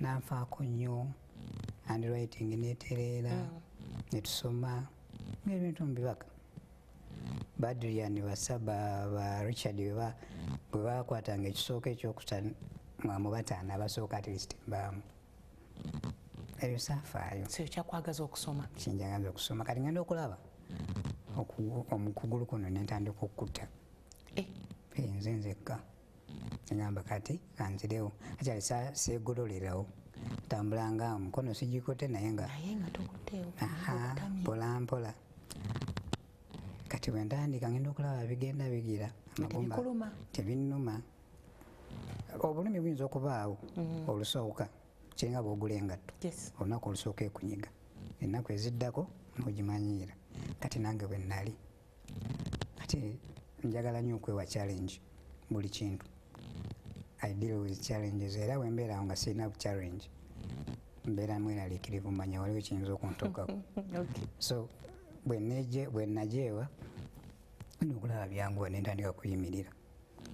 nanfaako nnyo handwriting netereera Mm. netusoma ngaebintu mubibaka badrian basaba ba richard bwe bakwatanga ekisooka ekyokuta mubataano abasooka atlist mbaamu. Ebyo saafaayo. Kyakwagaza okusoma? Kinjagaza okusoma. Kati ngenda okulaba oku- omukugulu kuno nentandika okutta. Eh, Eh, nze nzekka egamba kati kanzirewo. Akyali seegololerawo tambulanga omukono sigikote naye nga mpolampola kati bwentandika ngenda okulaba bigenda bigira. Amagumba tebinnuma. Obulumi buyinza okubaawo olusooka kiringa bwogula engatto. Olunaku olusooka ekunyiga. Ennaku eziddako nogimanyiira. Kati nange bwe nali kati njagala nnyo okwewa challenge buli kintu i deal with challenges. Era bwe mbeerawo nga sirina challenge mbeera mweraliikirivu manya waliwo kiyinza okuntokako okay. so bwe najeewa ina okulaba byanguwa nentandika kuyimirira.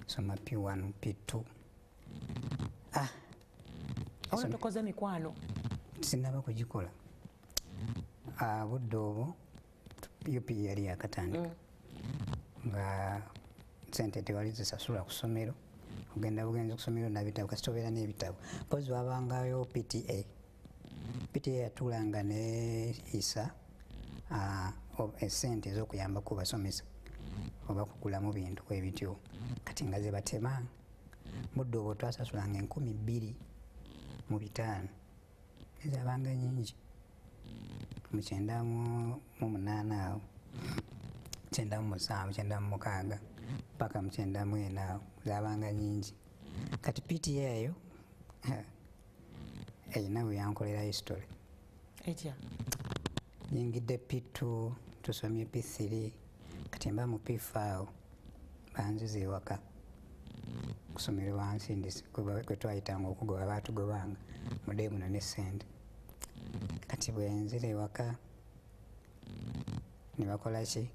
Soma p1 p2 ah! Awona tokoze mikwano? Sinaba kugikola. Ah, budde obwo up yali yakatandika. Nga sente tewali zisasula ku ssomero ogenda bugenzi ku ssomero nabitabo kasi tobeera n'ebitabo. Mpozi wabangayo pta pta yatulanga ne isa esente ez'okuyambaku basomesa oba kugulamu bintu ebityo kati nga ze batema budde obwo twasasulanga enkumi bbiri mu bitaano. Ezabanga nyingi mu mu munaana awo kyenda mu musanvu kyenda mu mukaaga paka mu ena awo zabanga nyingi. Kati pta eyo erina bwe yankolera history. Etya? Yingidde p2 tusomye p3 kati mba mu p5 awo banziza ewaka. Kusomero wansi ndisi kwe twayitanga okugoba batugobanga mude muno ne sente kati bwenzira ewaka nebakola ki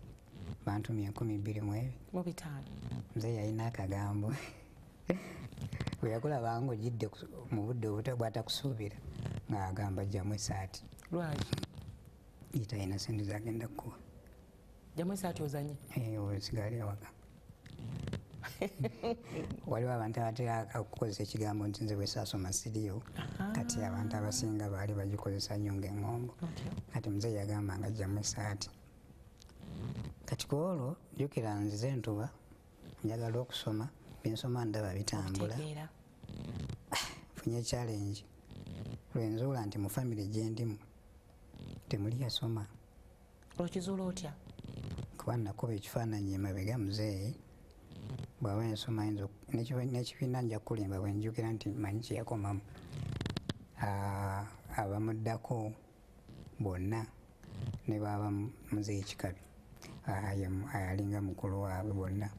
bantumya enkumi bbiri mu ebyo mu bitaano. Nze yalina akagambo. Bwe yakulabanga ogidde mu budde obuta- bwatakusuubira ng'agamba jjamu esaati lwaki? Yitalina sente zagenda kukuwa jamu esaati ozanye? Osigale ewaka waliwo abantu abatera okukozesa ekigambo nti nze bwesaasoma siriyo kati abantu abasinga baali bagikozesa nnyo ngaeŋŋombo kati muzeeyi yagamba nga ajjamu esaati kati ku olwo jjukira nzize entuba njagala okusoma byensoma ndaba bitambula. Funye challenge. Lwenzuula nti mu famire gyendimu temuli yasoma. Okizuula otya? Kuba nakuba ekifaananyi emabega muzeeyi bwaba ensoma yinza n'ekibiina nja kulimba bwenjukira nti manyi kyeyakomamu abamuddako bonna ne baba muzeeyi kikabi alinga mukulu waabwe bonna.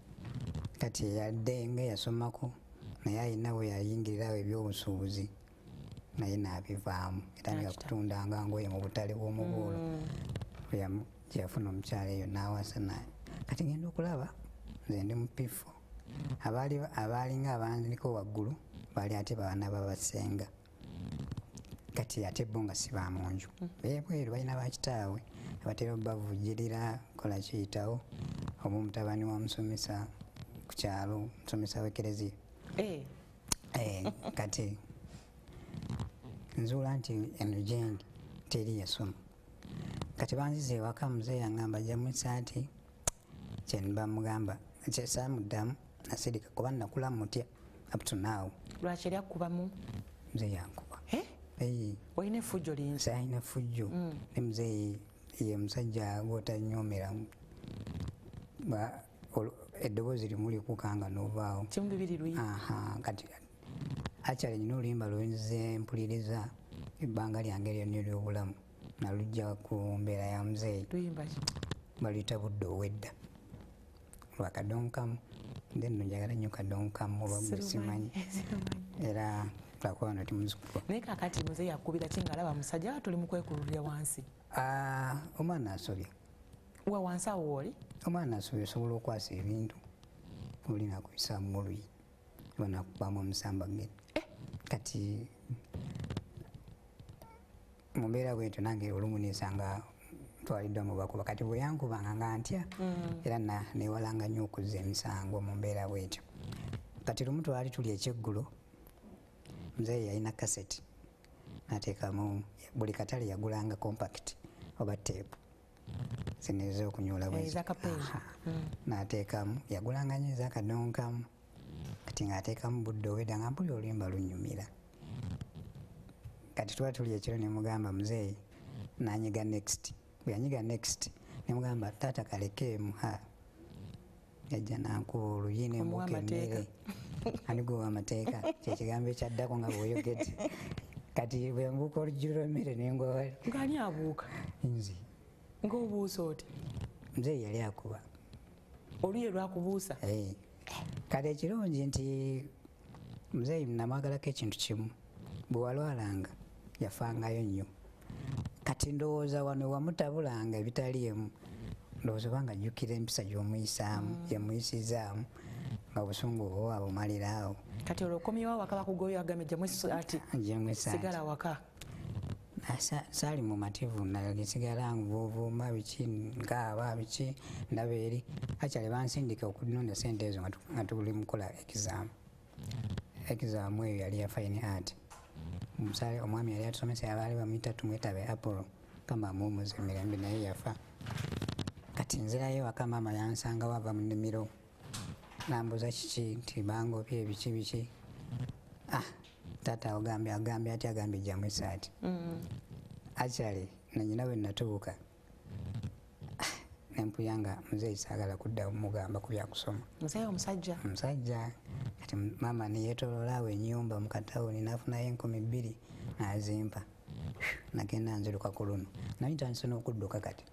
Kati eyadde nga yasomako naye alina bwe yayingirirawo ebyobusuubuzi naye naabivaamu Nakita. kutundanga ngoye mu butale bw'omubuulo. Yamu- gyeyafuna omukyala eyo n'awasa naye. Kati ngenda okulaba nze ndi abaali abaalinga abandiko waggulu baali ate baana babasenga kati ate bo nga si bamunju ebweru balina bakitaawe abatera obabavujirira kola kiyitawo oba omutabani wa musomesa ku kyalo musomesa w'ekereziya. Eh, Eh, kati nzuula nti eno gyendi teri yasoma kati banziza ewaka muzeeyi yangamba jjamu esaati kyenibamugamba kyesamuddamu nasirika kuba nakula mutya up to now? Lwaki eri akubamu muzeeyi olina effujjo lingi? Saalina fujjo ne muzeeyi ye musajja gwotanyomera Ba- olu- eddoboozi limu likukanga novaawo. Kati akyali nyina oluyimba lwenze mpuliriza ebbanga lyange lyonna eryobulamu. Nalujja ku mbeera ya muzeeyi baluyita budde owedda. Lwakadonkamu then no njagala nnyo kadonkamu oba simanyi. era twakuba wano timuzikuba naye kakati muzeeyi akubira ki ngaalaba musajja tuli mu kwekululira wansi? Omwana asobya wa wansi awo wooli omwana asobya osobola okwasa ebintu. Olinakubisamu oluyi onakubamu omusambagere kati mu mbeera bwetyo nange olumu nisanga twaliddwa mu bakuba. Kati bwe yankubanga nga ntya era na- newalanga nnyo okuzza emisango mu mbeera bwetyo. Kati lumu twali tuli ekyeggulo muzeeyi yalina kaseti nateekamu buli katale yagulanga compact oba teepu zino ez'okunyula bwe zi- ezakapeeyi Aha. nateekamu yagulanga nyo ezakadonkamu kati ng'ateekamu budde owedda nga mpuli oluyimba lunyumira. Kati tuba tuli ekiro nemugamba muzeeyi nanyiga next bwe yanyiga next nemugamba taata kalekeemu ha. Yajja nankuba oluyi nembuka emmere aniguwa amateeka. Kyekigambo ekyaddako nga bweyogedde kati bwe mbuuka oluggi lw'emmere nengwawali ngaani abuuka? Nzi ngaobuusa oti? Muzeeyi yali akuba. Oluye lwakubuusa Eh, kale ekirungi nti muzeeyi namwagalako ekintu kimu. Bwe walwalanga yafangayo nnyo. Kati ndowooza wano wamutabulanga ebitali emu ndowooza obanga ajjukira empisa gy'omuyisaamu gyemuyisizaamu nga busungu oba wabumaliraawo kati olwo okomyewo awaka bakugoyo agambe jamu ati gyemwesa sigala waka? Saali mumativu nalisigala nvuvuuma biki nkaaba biki ndaba eri. Akyali bansindika okunonda sente ezo nga tu- nga tuli mukola exam exam eyo yali ya fine art. Omusale omwami yali atusomesa yabaali bamuyita tumwetabe apollo. Kama amuwumuza emirembe naye yafa. Kati nzirayo waka maama yansanga wava mu nnimiro nambuza kiki? Nti bangopye biki biki? Ah taata ogambye agambye ati agambye jamu esaati actually nanyina bwe natuuka nempuyanga muzeeyi saagala kudda mugamba ku byakusoma muzeeyi omusajja? Omusajja kati maama neyetolola awo enyumba mu katawuni nafunayo enkumi bbiri nazimpa nagenda nziruka ku luno. Naye ntandise n'okudduka kati.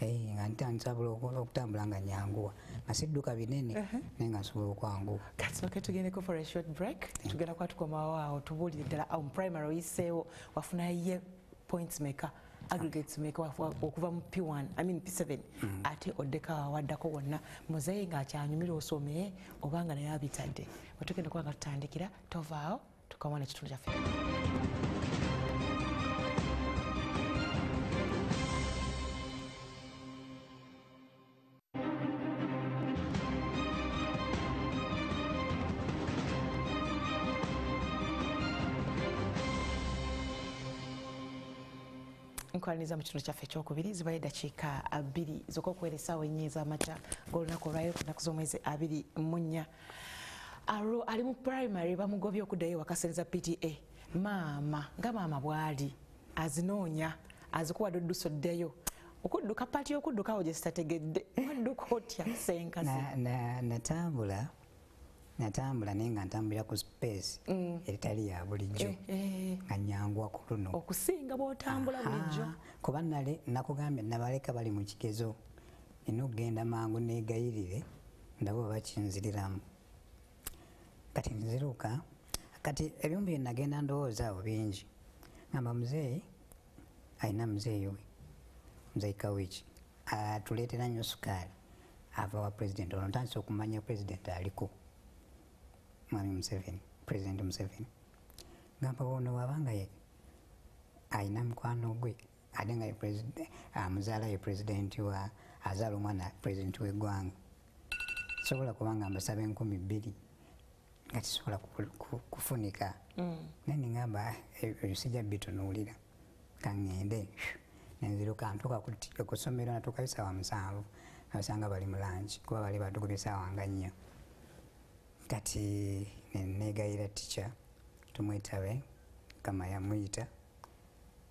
Eh, nga ntandisabula okutambula nga nyanguwa. Nga sidduka binene naye nga nsobola okwanguwa. Kasooke tugendeko for a short break. Tugenda kuba tukomawo awo tubuulire ddala. Awo primary oyiseewo wafunaye points meka aggregates meka wafu- okuva mu p1 i mean p7 ate oddeko awawaddako wonna. Muzeeyi ng'akyanyumira osome oba nga naye abitadde. Wetugenda kuba nga tutandikira tovaawo tukomawo nekitundu kyaffe nkwaniriza mu kitundu kyaffe ekyokubiri zibayo eddakiika abiri zokka okuwera essaawa ennya ez'amakya ng'olunaku olwayo ku nnaku z'omwezi abiri mu nnya. Alo ali mu primary bamugobye okuddayo wakasereza pta maama nga maama bw'ali azinoonya azikuwadde oddusa oddeyo okudduka paati y'okuddukawo gye zitategedde wadduka otya senkasi Na- na- natambula naye nga ntambulira ku space eritali ya bulijjo Eh, eh, nga nyanguwa ku luno. Okusinga bw'otambula bulijjo. Kuba nale nakugambye nabaleka bali mu kigezo. Nina okugenda mangu negayirire ndaba oba kinziriramu. Kati nziruka kati ebyombi bye nagenda ndowooza awo bingi. Ngamba muzeeyi alina muzeeyi we muzeeyi kawiki atuleetera nnyo sukaali ava wa pulezidenti olwo ntandise okumanya pulezidenti aliko mwami museveni pulezidenti museveni. Ngamba ono wabanga ye alina mukwano gwe ate nga amuzaala ye pulezidenti wa azaala omwana pulezidenti w'eggwanga. Sobola kubanga mbasaba enkumi bbiri nga tisobola ku- ku- kufunika. Naye ningamba ebyo sijja bitunuulira kaŋŋende nenziruka ntuuka ku ssomero natuuka bisaawa musanvu abasanga bali mu langi kuba bali batukubye esaawa nga nnya kati nenegayira tica tumwetabe kama yamuyita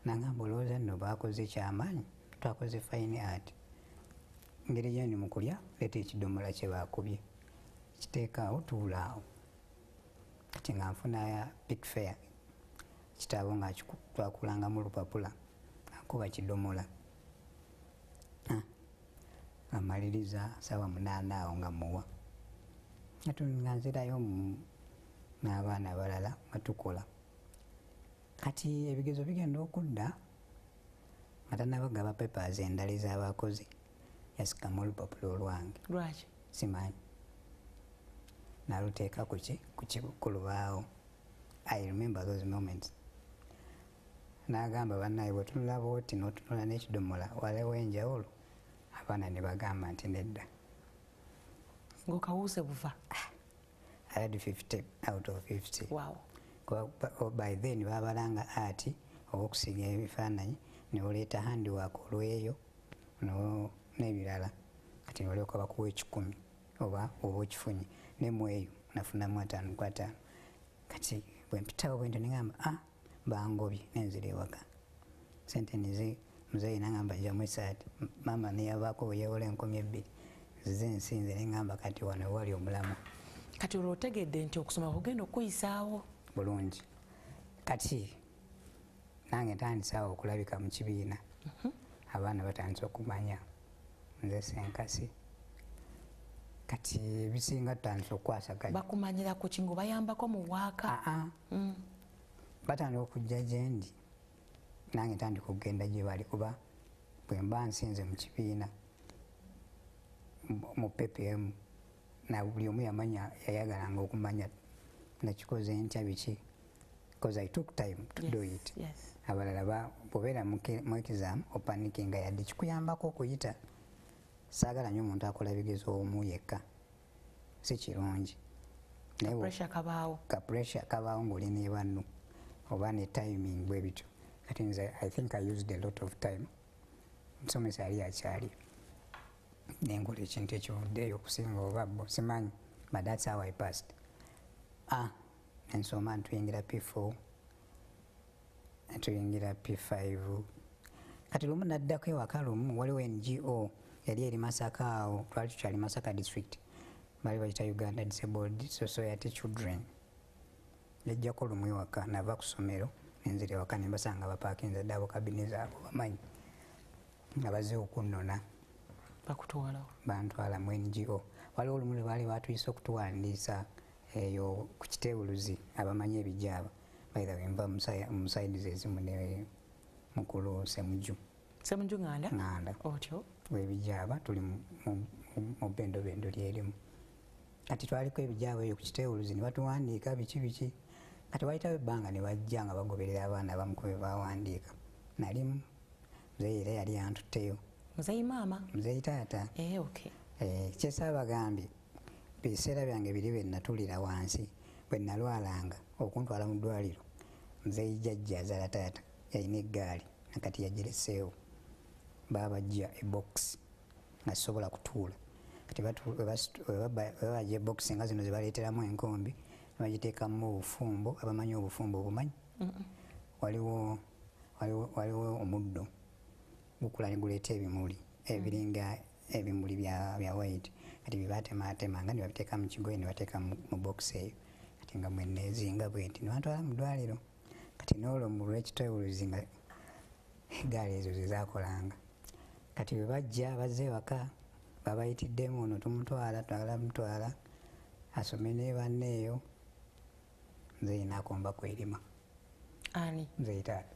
nangamba olowooza nno bakoze kyamaanyi twakoze fine art. Ngeri gyendi mu kulya leeta ekidomola kye bakubye kiteekaawo tuulaawo kati nga nfuna pic fair kitabo nga kiku- twakulangamu lupapula akuba kidomola Ah, amaliriza sawa munaana awo nga muwa nga nzirayo mu- n'abaana abalala nga tukola kati ebigezo bigenda okudda nga tanabagaba papers endala ez'abakozi yasikamu olupapula olwange. Lwaki? Simanyi. Naluteeka ku lubaawo. I remember those moments. N'agamba bannaye bwe tunula booti n'otunula n'ekidomola waliwo enjawulo. Abaana ne bagamba nti nedda ngaokawuuse buva. Had 50 out of 50 wow. By then babalanga ati owokusiga ebifaananyi neoleeta handiwork olweyo n'ebirala. Kati olyoka bakuwa ekikumi oba oba okifunye nemweyo nafunamu ataano ku ataano. Kati bwempitawo bwento negamba a bangobye nenzira ewaka. Sente nize muzeyi nagamba jamu esaati M- mama neyavaako bweyawola enkomi ebbiri zize ensinze negamba kati wano wali omulamu. Kati olwo otegedde nti okusoma kugenda okuyisaawo bulungi. Kati nange ntandisaawo okulabika mu kibiina. Abaana batandise okumanya. Nze senkasi kati ebisinga tutandise okukwasaganya. Bakumanyira ku kinga obayambako mu waaka? Aa Mm. batandika okujja gyendi nange ntandika okugenda gye bali kuba. Bwe mba nsinze mu kibiina mu- ppm na buli omu yamanya yayagalanga okumanya nakikoze ntya biki because i took time to do Yes, it yes. abalala ba- bwobeera mu exam opanikinga yadde kikuyambako okuyita. Saagala nnyo omuntu akola bigezo omu yekka. Si kirungi. Naye bwe- pressure kabaawo. Ngaoli ne banno oba ne timing bwe bityo. Kati nze i think i used a lot of time. Omusomesa yali akyali nenkola ekintu ekivuddeeyo okusinga oba bo simanyi but thats how i passed. Ah ensoma ntuyingira p4 netuyingira p5 kati lumu naddako ewaka lumu waliwo ngo yali eri masaka awo twali tukyali masaka district bali bayita uganda disabled society children. Yajjako lumu ewaka nava ku somero nenzira ewaka nembasanga bapakinze dde abo kabini zaabo bamanyi. Nga bazze okunnona bakutwalawo bantwala mu ngo waliwo olumu lwe baali batuyise okutuwandiisa eyo ku kitebuluzi abamanyi ebijaaba. Baitha wenva musaidizi ezimu ne mukulu semuju semunju nganda? Ŋŋanda otyo? Webijaaba tuli mu- bendobendo lyerimu. Kati twaliko ebijaaba eyo ku kitewuluzi ne batuwandiika biki biki. Kati wayitawo ebbanga ne bajja nga bagoberera abaana bamu ku bebawandiika nalimu muzeyi era yali yantutteyo muzeyi maama. Muzeyi taata. Okay. Eh, kyesaabagambye biseera byange biri bwe natulira wansi bwe nalwalanga okuntwala mu ddwaliro muzeyi jjajja azaala taata yalina eggaali nakati yagireseewo. Babajja ebokisi nga sisobola kutuula. Kati batu- we basitu- we baba- we babajja ebokisi nga zino zebaleeteramu enkombi nebagiteekamu obufumbo abamanyi obufumbo obumanyi? Waliwo omuddo gukula ne guleeta ebimuli ebiringa ebimuli bya bya white. Kati byebatematemanga ne babiteeka mu kigoye ne bateeka mu box eyo. Kati nga mweneezinga bwenti ne bantwala mu ddwaliro. Kati n'olwo mu lwekitewuluzi nga egaali ezo zezakolanga kati bwe bajja bazze ewaka babayitiddemu ono tumutwala twala mutwala asome ne banneeyo nze yinaakomba kwerima. Ani? Nze yitaata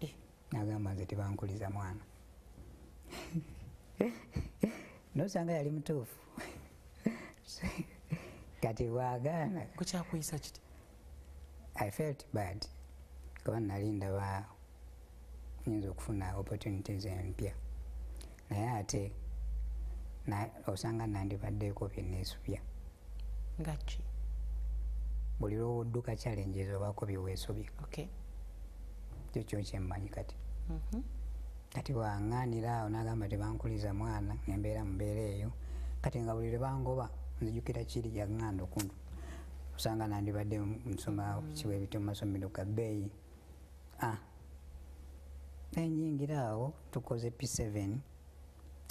Eh, nagamba nze tebankuliza mwana nosanga yali mutuufu. Kati bwagaana kukyakuyisa kiti? I felt bad. Kuba nali ndaba nyinza okufuna opportunities empya. Naye ate osanga nandibaddeeko byeneesubya nga ki? Buli lwowodduka challenges obaako byeweesubya okay. Kyo kyo kyemmanyi kati. Mhm. Kati waŋŋaanira awo nagamba tebankuliza mwana nembeera mubeera eyo. Kati nga buli lwebangoba nzijukira kiri yaŋŋanda okuntu osanga nandibadde nsoma kiwa ebiti mu masomero ga bbeeyi nenyingira awo tukoze p7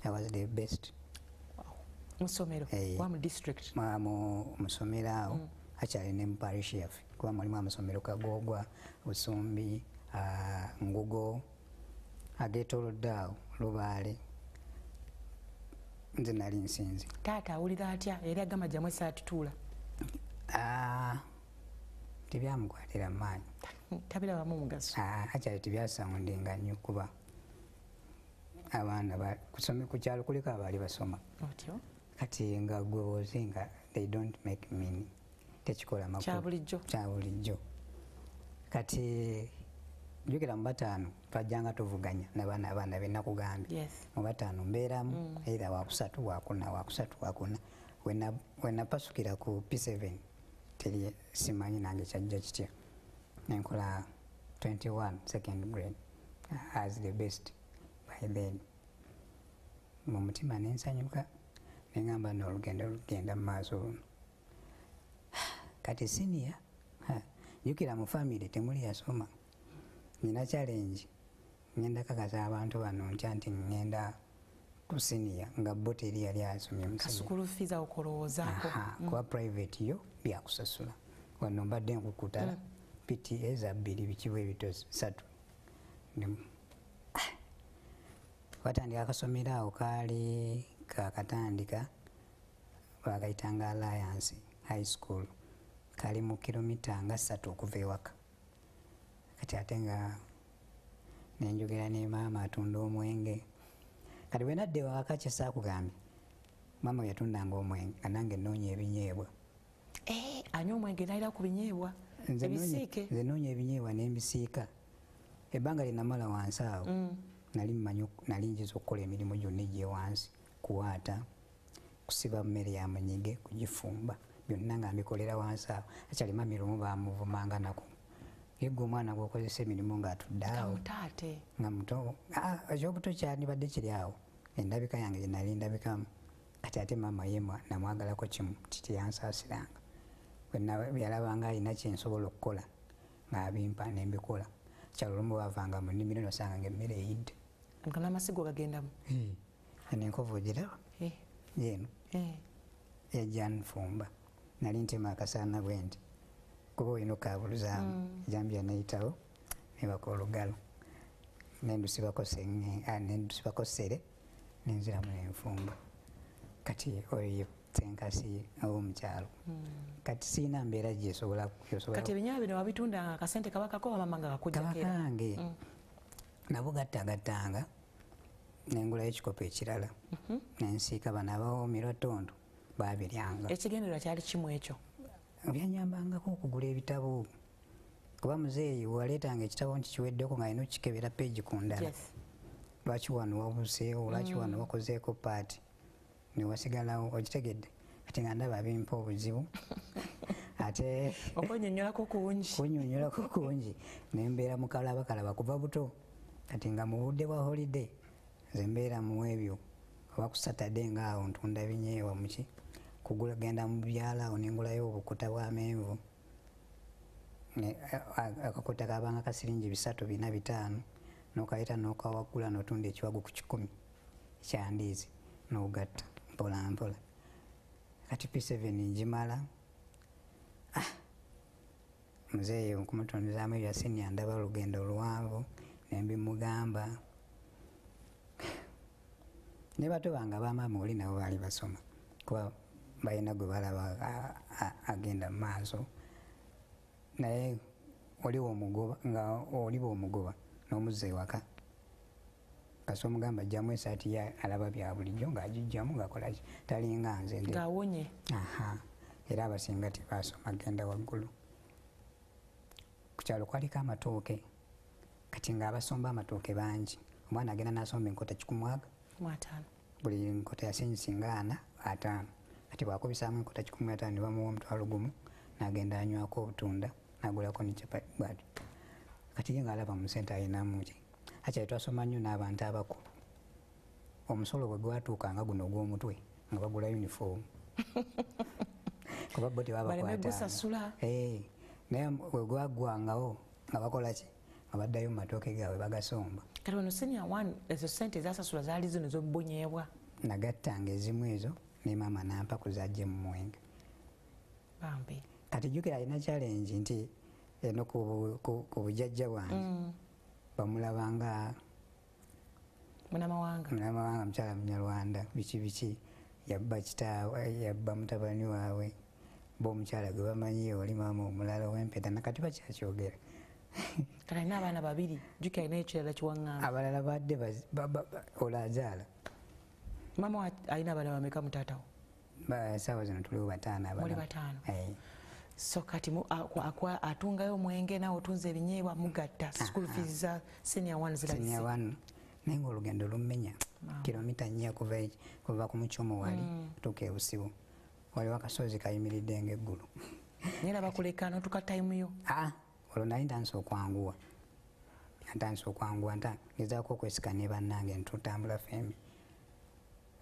i was the best. Musomero Eh. awo. Akyali ne mu parish yaffe kuba mulimu amasomero kagogwa busumbi ah, ngugo ageetolodde awo lubaale. Nze nali nsinze. Taata awulira atya? Yali agamba jamu esaatutuula. Ah, tebyamukwatira maanyi. Tabirabamu mugaso. Ah, akyali tebyasawundinga nnyo kuba abaana ba- kusome- ku kyalo kuliko abaali basoma. Otyo? Kati nga gwe ozinga they don't make meaning. Tekikola makulu. Kya bulijjo. Kya bulijjo. Kati jukira mu bataano twajjanga tuvuganya nabaana abaana benakugambye mu bataano mbeeramu eitha wakusatu wakuna wakusatu wakuna Wena- wenapasukira ku p7 teri simanyi nange kyajja kitya. Nenkola 21 second grade uh, as the best by then. Mu mutima nensanyuka neŋamba noolugendo lugenda mu maaso luno. Kati sinia jukira mu famire temuli yasoma nina challenge. Ngenda kakasa abantu bano ntya nti ngenda ku sinia nga bo teri yali asomye mu senior. kasukulu fiza okulowoozaako Aha, kuba private yo byakusasula wano mbadde nkukutala pta za bbiri bikibu ebitozi satu. Ah. watandika akasomero awo kaali kakatandika bakayitanga alliance high school. Kali mu kilomita nga ssatu okuva ewaka kati ate nga nenjogera ne maama atunda omwenge. Kati bwenadde waka kyesaakugambye maama we yatundanga omwenge nga nange noonya ebinyeebwa. Eh, anywa omwenge naira ku binyeebwa? Ebisiike? nze noonya ebinyeebwa nembisiika. Ebbanga linamala wansi awo Mm. nali mmanyi nali njiza okukola emirimu gyonna egyewansi kuwaata kusiba mmere ya munyige kugifumba byonna nga mbikolera wansi awo. Akyalima mirumu bamuvumanga nako ye gwe omwana gwokozesa emirimu ng'atudde awo. Kamutaate nga muto Ah, ekyobuto kyandibadde kiri awo. Endabika yange gyenali ndabikamu. Kati ate maama yemwa namwagalako kimu titi yansaasiranga Bwenna- yalabanga alina kyensobola okukola ngaabimpa nembikola. Kyalulumu bavanga mu nnimiro nosanga nga emmere eyidde. Nga n'amasigo gagendamu eno enkovu ogiraba? Eh, yeeno eh. yajja nfumba nali ntema akasaana bwe nti kuba olina okabuluzaamu jambya neyitawo nebaka olugalo. Nendusibako sere nenziramu nenfumba kati oyo senkasi ow'omukyalo. Kati siina mbeera gyesobola gyosobola kati ebinyeebwa bino wabitundanga akasente kabakako bamama nga bakujjakera kabakange nabo gattagattanga nengulayo ekikopo ekirala nensiika bano abawoomirwa ttondo babiryanga ekigendererwa kyali kimu ekyo byanyambangako okugula ebitabo. Kuba muzeeyi waleetanga ekitabo nti kiweddeko nga alina okikebera peegi ku ndala. Lwaki wano wabuseewo lwaki wano wakozeeko paati newasigalawo okitegedde? Ati nga ndaba bimpa obuzibu. Ate okwenyonyolako kungi. Kunyonyolako kungi. Nembeera mukalabakalaba kuva buto. Kati nga mu budde bwa holiday nze mbeera mu ebyo. Oba ku satade ngaawo ntunda binyeewa muki kugula genda mu byala awo nengulayo obukuta bw'amenvu akakuta kabanga kasiringi bisatu bina bitaano nokaleeta nokawagula notunda ekiwago ku kikumi ekyandiizi nogatta mpola mpola. Kati p7 ngimala muzeeyi okumutondezaamu ebya sinia ndaba olugendo oluwanvu nembimugamba ne bato bange abamaama oli nabo baali basoma kuba balina gwe balaba agenda mu maaso. Naye oliwa omugoba nga oliba omugoba n'omuzza ewaka kasi omugamba ajjamu esaati ye alaba bya bulijjo ng'agijjamu ng'akolaki talinga nze ng'awonye. Aha. Era abasinga tebasoma genda waggulu. Ku kyalo kwaliko amatooke. Kati ng'abasomba amatooke bangi omwana agenda n'asomba enkota kikumwaga buli nkota yasingisinga ana ataano kati bwakubisaamu enkota kikumi ataano ne bamuwa omutwalo gumu n'agenda anywako obutunda n'agulako necapati bwatyo. Kati ye ng'alaba mu sente alinamu ki? Akyali twasoma nnyo n'abantu abakulu. Omusolo bwe gwatuukanga guno ogw'omutwe nga bagula uniform. Kuba bo tebabakwatanga gusasula. Eh, naye bwe gwagwangawo nga bakola ki? Nga baddayo mu matooke gaabwe bagasomba. Kati wano senior one ezo sente ezasasula zaali zino zobunyeebwa nagattanga ezimu ezo ne maama nampa kuzajje mu mwenge. Bambi. Kati jjukira alina challenge nti eno ku bu- ku- bujjajja bwange Mm. bamulabanga munamawanga. Mulamawanga mukyala munyarwanda biki biki yabba kitaawe yabba mutabani waabwe ba omukyala gwe bamanyi oli maama omulala ow'empeta nakati bakyakyogera kati alina abaana babiri jjukira alina ekirala kiwaŋŋamba abalala badde olazaala mama alina abaana bameka mutaatawo Ba- saawa zino tuliwo bataano Muli abalala. bataano. Eh, so kati atungayo omwenge nawe otunza ebinyeebwa mugatta school fees za senior one senior zirabise one naye ngaolugendo lumenya kilomita nnya kuva e- ku mukyumu wali tuuka ebusibu waliwo akasozi kayimiridde ngaeggulu naye labakuleka notuka tayimuyo aa olwo nali ntandisa okwanguwa. Ntandisa okwanguwa nta gezaako okwesika ne bannange ntutambula fembi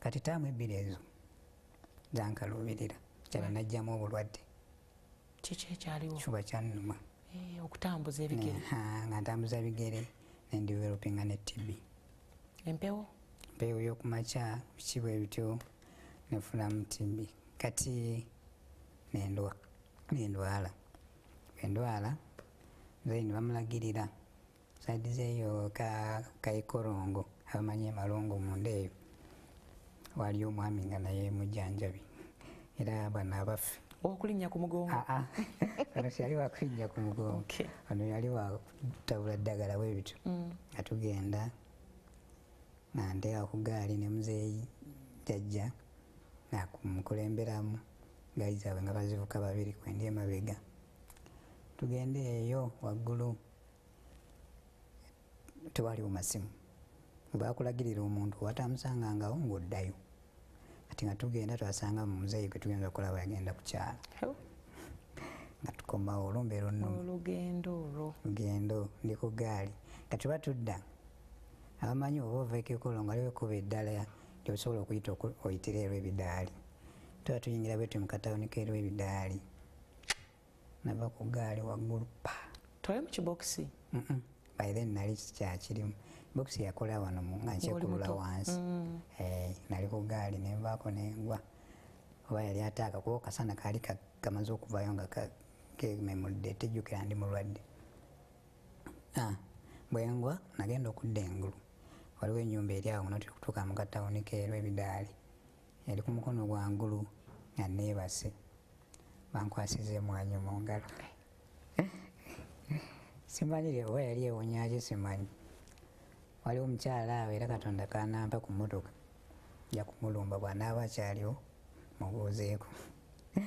kati taamu ebbiri ezo zankaluubirira kyala najjamu obulwadde. Kiki ekyaliwo kifuba kyannuma Eh, okutambuza ebigere. Aha, nga ntambuza bigere nendivelopinga ne tibi empewo? Mpeewo y'okumakya biki bwe bityo nefulamu tibi kati nendwa nendwala. Bwendwala zaini bamulagirira. Saidi zeeyo ka- kaikorongo abamanyi emalongo munda eyo waliyo omwami nga naye mujjanjabi. Era bano abaffe. Okulinnya ku mugongo? Aa ono siyali wakulijja ku mugongo. Ono yali wakutabula ddagala bwe bityo nga tugenda nga nteeka ku gaali ne muzeeyi jajja namukulemberamu gaali zaabwe nga bazivuka babiri kwendi emabega. Tugende eyo waggulu. Tewaliwo masimu bakulagirira omuntu watamusangangawo ngaoddayo kati nga tugenda twasanga mu muzeeyi gwe tugenda okulaba yagenda kukyala nga tukomawo olumbeera onnuma olugendo olwo. Lugendo ndi ku gaali kati batudda abamanyi oba ovaekekolo nga liwekuba eddala lyosobola okuyita oku- oyitira erw ebidaali. Tuba tuyingira bwetu mu katawuni kerw ebidaali. Nava ku gaali waggulu pa! Tole mu kibokisi by then nali kyakirimu bokisi yakola wano nga nkyekulula wansi. Eh, nali ku gaali nenvaako nengwa oba yali ataaka kuba kasana kaali ka- kamaze okuvayo nga kememudde tejjukira ndi mulwadde. Ah, bwengwa nagenda okudda engulu. Waliwo enyumba eri awo notera okutuuka mu katawuni keerw ebidaali. Yali ku mukono gwa ngulu nga neebase. Bankwasiza emwanyi mu ngalo. Simanyire oba yali ewonyaki simanyi waliwo omukyala awo era katonda kanampa ku motoka ja kumulumba bwanaaba akyaliwo mubuuzeeko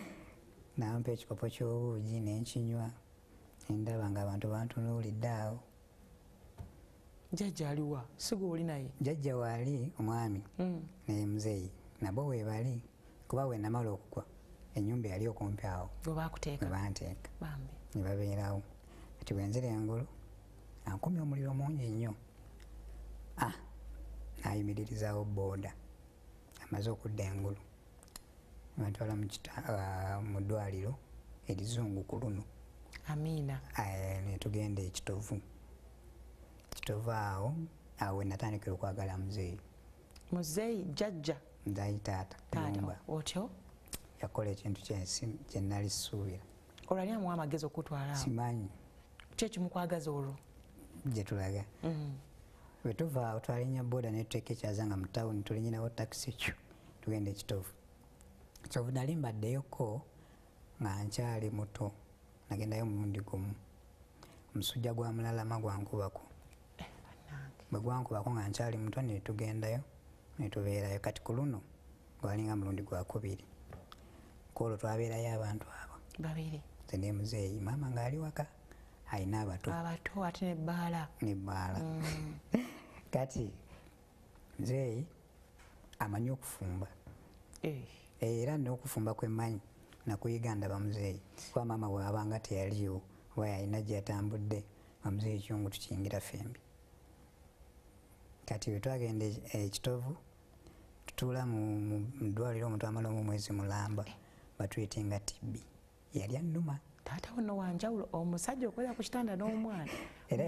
nampa ekikopo ky'obuugi nenkinywa endaba nga abantu bantunuulidde awo. Jjajja aliwa siga oli naye? Jajja waali omwami Mm. naye muzeeyi. Nabo weebali kuba bwe namala okugwa enyumba yali okumpi awo. Gwe bakuteeka we banteeka. Bambi. Ne babeerawo. Kati bwenzira engulu ankumi omuliro mungi nnyo ah nayimiririzawo booda amaze okudda engulu. Bantwala mu kita- ah, mu ddwaliro erizungu ku luno. Amiina. Eh, netugenda ekitovu kitovu. Awo awo wenatandikira okwagala muzeeyi. Muzeeyi jjajja? Nzayi taata yumba otyo? Yakola ekintu kyenali suubira olwali amuwa amagezi okutwala awo. Simanyi. Kyekimukwagaza olwo? Gyetulaga Bwetuva awo twalinya boda netuteeka ekyaza nga mu tawuni tulinyinawo takisi kyo tugenda ekitovu. Kitovu nali mbaddeyoko nga nkyali muto nagendayo mulundi gumu. Omusujja gwa mulalama gwankubako bwe gwankubako nga nkyali muto netugendayo netubeerayo kati ku luno gwalinga mulundi gwakubiri kwolwo twabeerayo abantu abo. Babiri. Nze ne muzeeyi. Maama ng'ali waka alina abato. Abato ate nebbaala nebbaala kati muzeeyi amanyi okufumba. Era n'okufumba kwemanyi nakuyiga ndaba muzeeyi. Kuba maama bwabanga teyaliwo oba yalina gyeyatambudde bamuzeeyi kyungu tukiyingira fembi. Kati bwe twagenda e- ekitovu tutuula mu mu- mu ddwaliro omutwamalamu omwezi mulamba batwetenga tibbi yali annuma taata wono wanjawulo omusajja okwera ku kitanda n'omwana era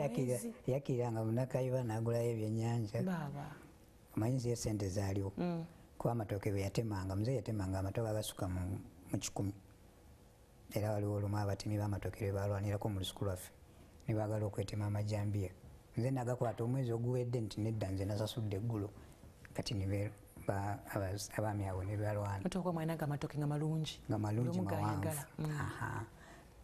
yakiriranga munakayiba n'agulayo ebyennyanja. Baaba. Omanyi ziyo sente zaaliwo. Mm. kuba amatooke bwe yatemanga muzeeyi yatemanga amatooke agasuka mu kikumi. Era waliwo olumu abatemi b'amatooke lwe balwanirako mu lusuku lwaffe ne baagala okwetema amajambiya. Nze nagakwata omwezi oguwedde nti nedda nze nasasudde eggulo kati be- abaami abo ne balwana. Nga malungi. Nga malungi mawanvu. Mm. Aha.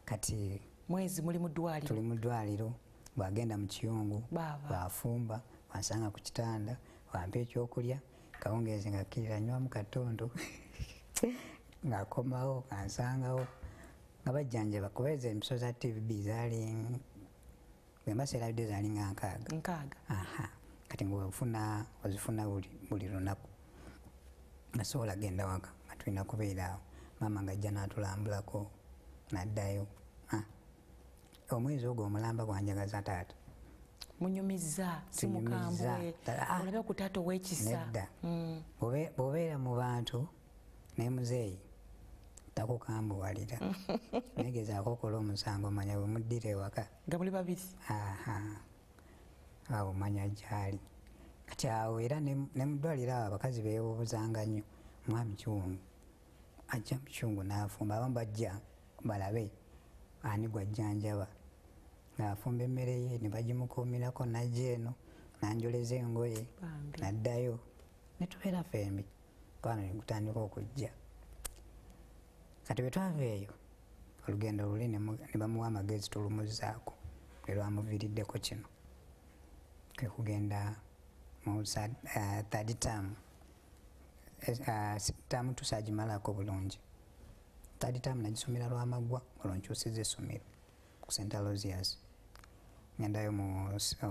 Kati mwezi muli mu ddwaliro. tuli mu ddwaliro bwagenda mu kiyungu bwafumba wansanga ku kitanda wampa ekyokulya kawungeezi nga kkirira nywamu katondo ng'akomawo ng'ansangawo nga bajjanjaba kuba ezo emiso za tvb zaali bwemba seerabidde zaali nga nkaaga. Nkaaga. Aha. Kati ngaofuna ozifuna buli lunaku. Nga sobola genda waka nga tulina kubeera awo. Maama nga ajja n'atulambulako n'addayo. Ah. omwezi ogwo omulamba gwanjagaza taata. Munyumiza si mukambwe. Ah. olabe ku taata ow'ekisa. Nedda. Mm. Bw'obe- bw'obeera mu bantu ne muzeeyi takukambuwalira. Negezaako okola omusango manya bwe muddira ewaka. Nga muli babiri. Aha. Awo manya gyali. Kati awo era ne ne mu ddwaliro awo abakazi beebuuzanga nnyo. Mwami kiwungu ajja mu kiwungu n'afumba abamu bajja balabe ani gwajjanjaba ng'afumba emmere ye ne bagimukuumirako najja eno nanjoleza engoye naddayo. Ne tubeera fembi kwana ne gutandika okujja. Kati bwe twava eyo olugendo luli ne mu- ne bamuwa amagezi tulumuzaako lwe lwamuviiriddeko kino. Kwe kugenda mu ah, third term taamu tusagimalako bulungi third term nagisomera lwamaggwa olwo nkyusiza essomero ku st alosias ngendayo mu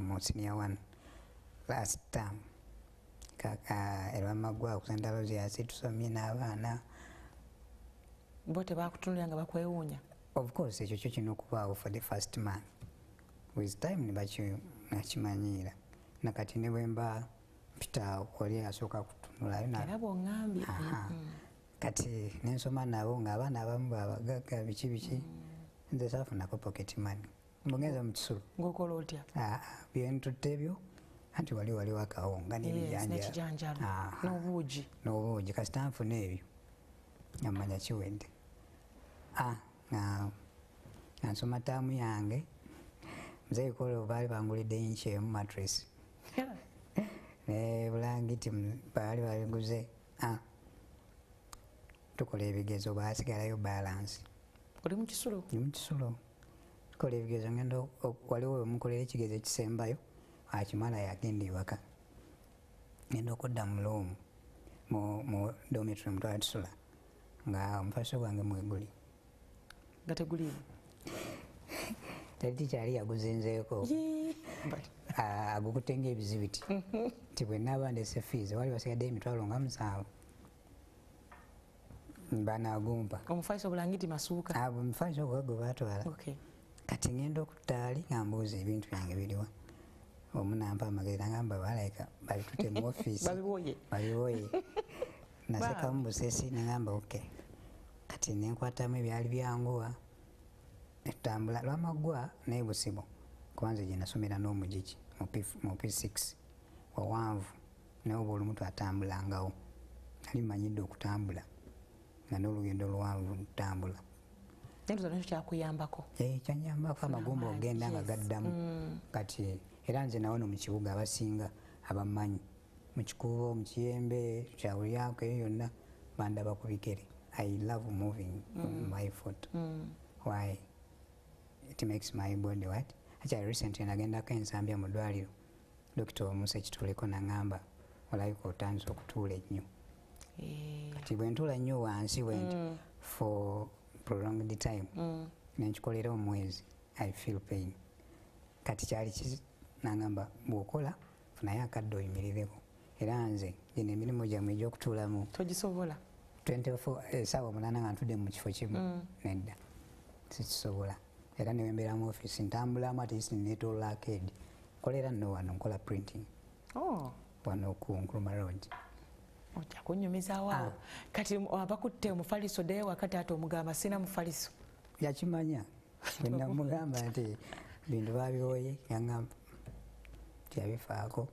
mu senior one last term. Elwamaggwa ku st alosias tusomye n'abaana. Bo tebakutunulira nga bakwewuunya? Of course ekyo kyo kirina okubaawo for the first man with time nakimanyiira nakati ne bwemba mpitaawo oli asooka kutunulayo era bwongambye Aha. Kati nensoma nabo ngaabaana abamu babagaga biki biki nze saafunako pocket money. Mbugenza mu kisulo. Ngaokola otya? Ah, byentutte ebyo anti wali waliwo akawunga Yes, n'ebijanja n'ekijanjalo Aha. n'obuugi? Kasita nfuna ebyo namanya kiwedde. Ah, nga nga nsoma taamu yange nzeekolo baali bangulidde inchi emu matress. Ne bulangiti baali babiguze Ah, tukola ebigezo baasigalayo balance. Oli mu kisulo? Ndi mukisulo tukola ebigezo ngenda waliwo wemukolera ekigezo ekisembayo akimala yagenda ewaka. Ngenda okudda mu loomu mu- dometry mutwala tusula nga omufaliso gwange mweguli. Nga teguliimu tali tikyali yaguzinzeeko. Agukute ngaebizibiti nti bwe naaba ndese fiizi wali wasigaddeyo emitwalo nga musanvu banagumpa omufaliso bulangiti masuuka? Omufaliso gwa gwe baatwala Okay. kati ngenda okutaali nga mbuuza ebintu byange biriwa omu nampa amagezi nagamba balayika babitute mu ofiisi babiwoye nasekamu busesi nagamba ok kati nenkwatamu ebyali byanguwa netutambula lwamaggwa naye busibo. Kubanza gye nasomera n'omugiki mu P- mu p6 wawanvu naye oba olumu twatambulangawo nali mmanyidde okutambula nga n'olugendo luwanvu ntambula. Kyakuyambako? Kyanyambako amagumba ogenda nga gaddamu. Kati era nze nawono mu kibuga abasinga abamanyi. Mu kikuubo mu kiyembe kyabulyako eyo yonna bandaba ku bigere i love moving my foot. Why? It makes my body what? Actually recently nagendako ensambya mu ddwaliro. Dokita omusa ekituleko naŋŋamba olabika otandise okutuula ennyo kati bwe ntuula nnyo wansi bwenti for prolonged time nenkikolera omwezi i feel pain. Kati kyali nagamba bwokola funayo akadde oyimirireko. Era nze gino emirimu gyammwe egyokutuulamu. Togisobola. 24 esaawa omunana nga ntudde mu kifo kimu nedda. Sikisobola. Era newembeera mu ofiisi ntambulamu at least netoola akedi. Kolera nno wano nkola printing. Oh, wano ku nkruma road ojja kunyumizaawo awo kati abakutte omufaliso ddayo wakati ate omugamba sina mufaliso yakimanya. Wenamugamba nti bintu babiwoye yaŋamba tyabifaako.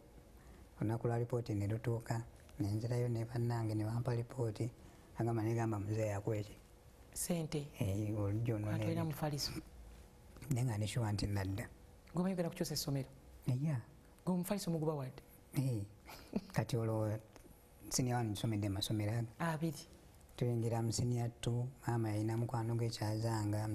Olunaku lwa lipooti ne lutuuka nenzirayo ne bannange ne bampa lipooti agamba negamba muzeeyi akweki sente olujja atolina ono mufaliso naye nga neshuwa nti nadda. Ogenda kukyusa essomero? Eya. Ngaomufaliso muguba wadde? Kati olwo siniya wano nsomedde masomero ago abiri. Tuyingira mu siniya tu maama yalina mukwano gwe kyazanga